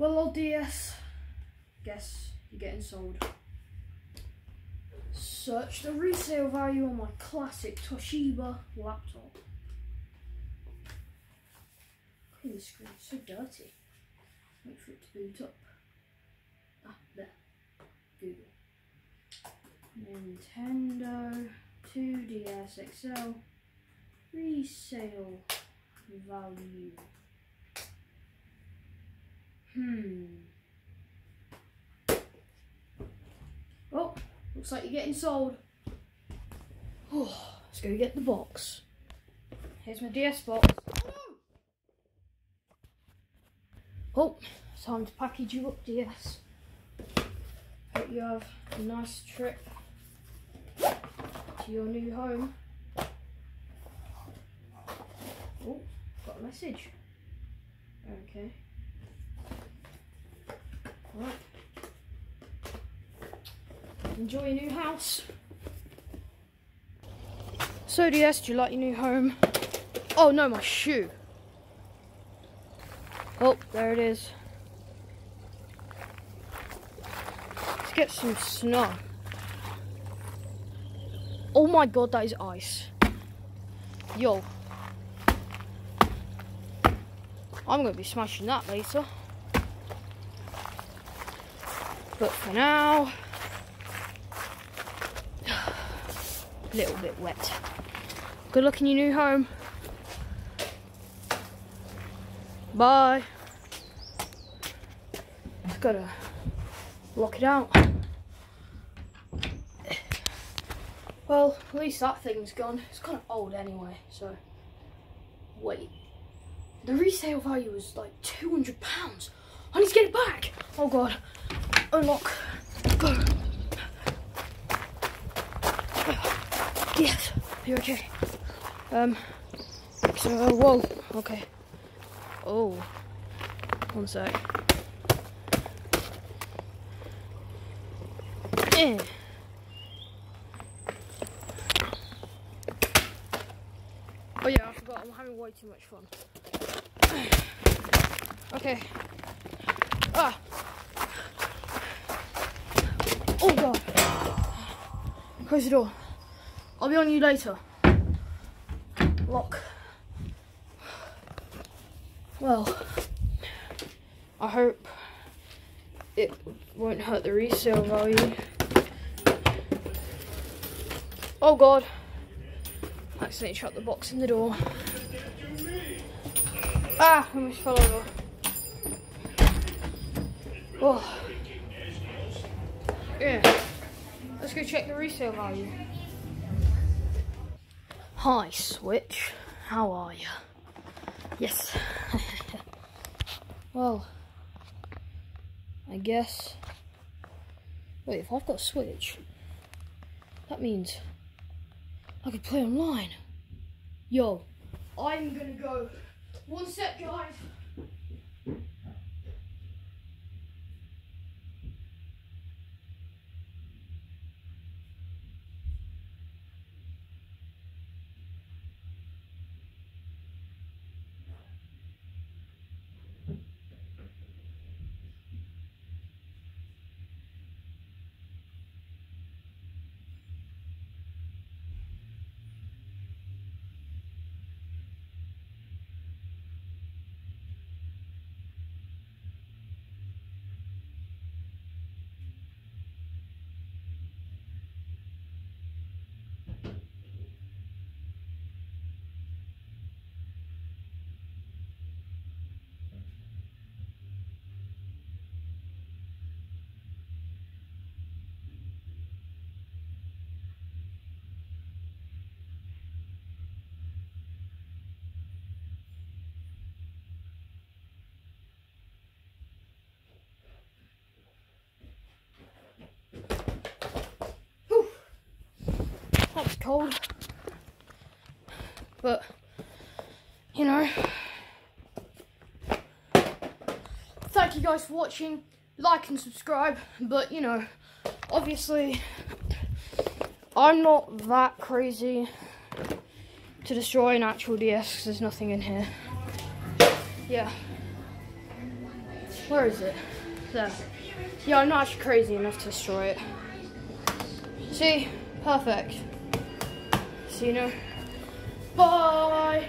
Well, old DS, guess you're getting sold. Search the resale value on my classic Toshiba laptop. At the screen, so dirty. Wait for it to boot up. Ah, there. Google. Nintendo 2DS XL resale value. Hmm. Oh, looks like you're getting sold. Oh, let's go get the box. Here's my DS box. Oh, time to package you up, DS. Hope you have a nice trip to your new home. Oh, got a message. Okay. Enjoy your new house. So DS, do you like your new home? Oh no, my shoe. Oh, there it is. Let's get some snow. Oh my god, that is ice. Yo. I'm going to be smashing that later. But for now, a little bit wet. Good luck in your new home. Bye. Just gotta lock it out. Well, at least that thing's gone. It's kind of old anyway, so. Wait. The resale value was like £200. I need to get it back. Oh god. Unlock. Go. Yes. You're okay. Um. So, uh, whoa. Okay. Oh. One sec. Eh. Oh yeah, I forgot. I'm having way too much fun. Okay. Ah. Oh god. Close the door. I'll be on you later. Lock. Well, I hope it won't hurt the resale value. Oh god. Accidentally shut the box in the door. Ah, I almost fell over. Oh. Yeah. Let's go check the resale value. Hi, Switch. How are you? Yes. well, I guess. Wait, if I've got Switch, that means I could play online. Yo, I'm gonna go. One sec, guys. Cold. But, you know, thank you guys for watching. Like and subscribe. But, you know, obviously, I'm not that crazy to destroy an actual DS because there's nothing in here. Yeah. Where is it? There. Yeah, I'm not actually crazy enough to destroy it. See? Perfect. See you now. Bye!